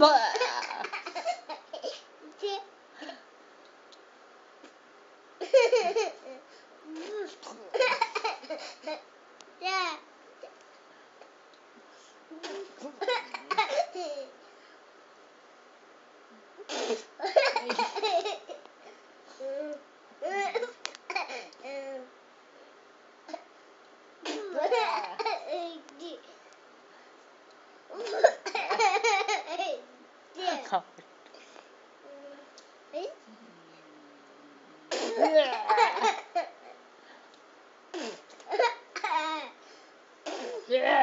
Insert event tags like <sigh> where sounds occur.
yeah. <laughs> <laughs> covered. <laughs> yeah.